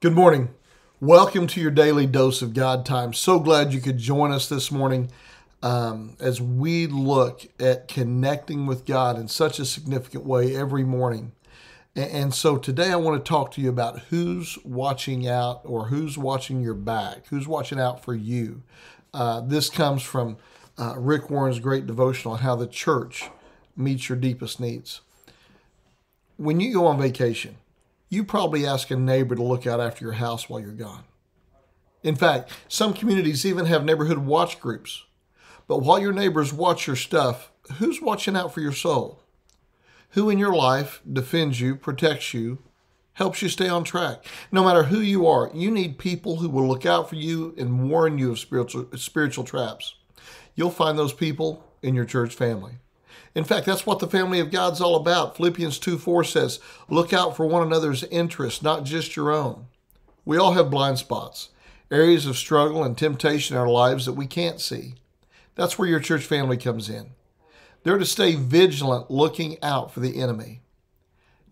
Good morning. Welcome to your daily dose of God time. So glad you could join us this morning um, as we look at connecting with God in such a significant way every morning. And, and so today I want to talk to you about who's watching out or who's watching your back, who's watching out for you. Uh, this comes from uh, Rick Warren's great devotional on how the church meets your deepest needs. When you go on vacation, you probably ask a neighbor to look out after your house while you're gone. In fact, some communities even have neighborhood watch groups. But while your neighbors watch your stuff, who's watching out for your soul? Who in your life defends you, protects you, helps you stay on track? No matter who you are, you need people who will look out for you and warn you of spiritual, spiritual traps. You'll find those people in your church family. In fact, that's what the family of God's all about. Philippians 2 4 says, Look out for one another's interests, not just your own. We all have blind spots, areas of struggle and temptation in our lives that we can't see. That's where your church family comes in. They're to stay vigilant, looking out for the enemy.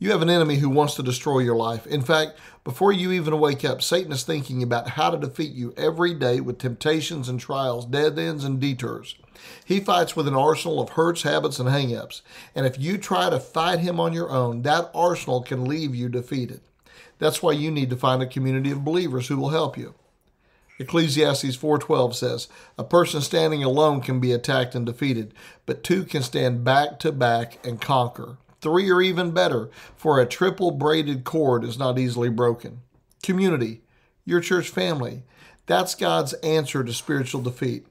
You have an enemy who wants to destroy your life. In fact, before you even wake up, Satan is thinking about how to defeat you every day with temptations and trials, dead ends and detours. He fights with an arsenal of hurts, habits, and hangups. And if you try to fight him on your own, that arsenal can leave you defeated. That's why you need to find a community of believers who will help you. Ecclesiastes 4:12 says, "A person standing alone can be attacked and defeated, but two can stand back to back and conquer. Three or even better, for a triple braided cord is not easily broken." Community, your church family, that's God's answer to spiritual defeat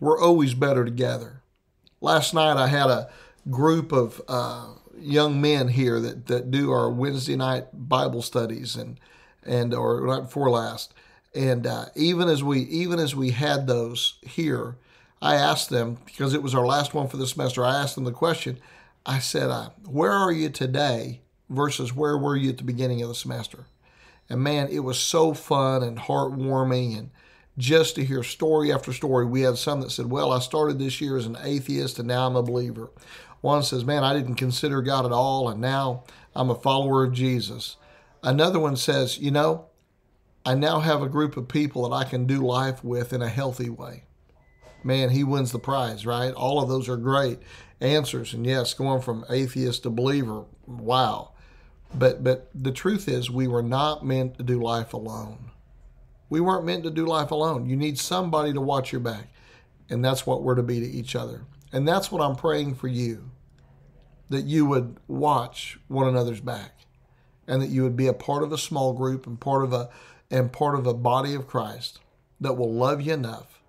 we're always better together. Last night I had a group of uh, young men here that, that do our Wednesday night Bible studies and and or night before last. And uh, even as we even as we had those here, I asked them because it was our last one for the semester. I asked them the question. I said, uh, "Where are you today versus where were you at the beginning of the semester?" And man, it was so fun and heartwarming and just to hear story after story. We had some that said, Well, I started this year as an atheist and now I'm a believer. One says, Man, I didn't consider God at all and now I'm a follower of Jesus. Another one says, You know, I now have a group of people that I can do life with in a healthy way. Man, he wins the prize, right? All of those are great answers. And yes, going from atheist to believer, wow. But but the truth is we were not meant to do life alone. We weren't meant to do life alone. You need somebody to watch your back. And that's what we're to be to each other. And that's what I'm praying for you that you would watch one another's back and that you would be a part of a small group and part of a and part of a body of Christ that will love you enough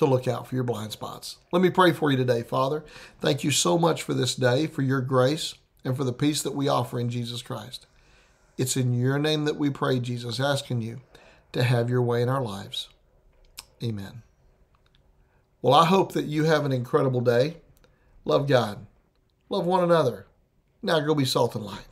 to look out for your blind spots. Let me pray for you today, Father. Thank you so much for this day, for your grace, and for the peace that we offer in Jesus Christ. It's in your name that we pray, Jesus, asking you to have your way in our lives. Amen. Well, I hope that you have an incredible day. Love God. Love one another. Now go be salt and light.